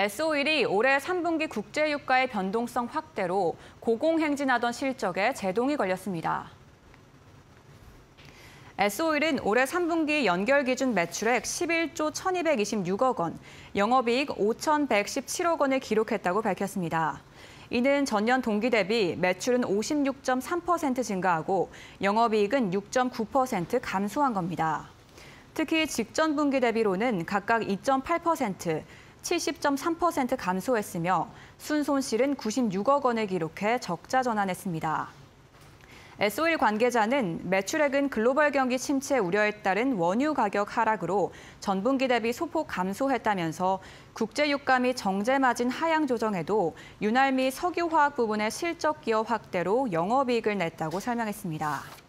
S-오일이 올해 3분기 국제유가의 변동성 확대로 고공행진하던 실적에 제동이 걸렸습니다. S-오일은 올해 3분기 연결 기준 매출액 11조 1,226억 원, 영업이익 5,117억 원을 기록했다고 밝혔습니다. 이는 전년 동기 대비 매출은 56.3% 증가하고 영업이익은 6.9% 감소한 겁니다. 특히 직전 분기 대비로는 각각 2.8%, 70.3% 감소했으며 순손실은 96억 원을 기록해 적자 전환했습니다. S-오일 관계자는 매출액은 글로벌 경기 침체 우려에 따른 원유 가격 하락으로 전분기 대비 소폭 감소했다면서 국제 유가 및 정제 마진 하향 조정에도 윤활 및 석유화학 부분의 실적 기여 확대로 영업이익을 냈다고 설명했습니다.